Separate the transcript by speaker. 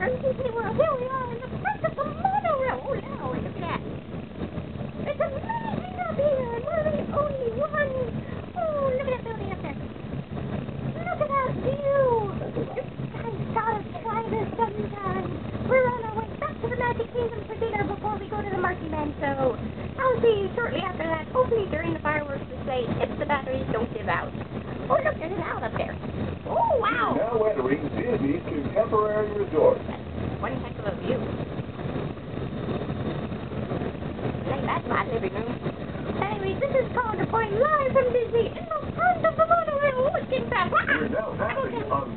Speaker 1: Disney World. Here we are in the front of the monorail. Oh, now, look at that. It's amazing up here, and we're the only ones. Oh, look at that building up there. Look at that view. Guys gotta try this sometime. We're on our way back to the Magic Kingdom for dinner before we go to the Marching Band Show. I'll see you shortly after that, hopefully during the fireworks say if the batteries don't give out. Oh, look, there's an owl up there. Oh, wow.
Speaker 2: Now entering Disney's Contemporary Resort.
Speaker 1: One heck of a view. Hey, that's my living room. Anyways, this is Colin DePoint live from Disney in the front of the monorail. Oh, getting fast.
Speaker 2: We're now passing a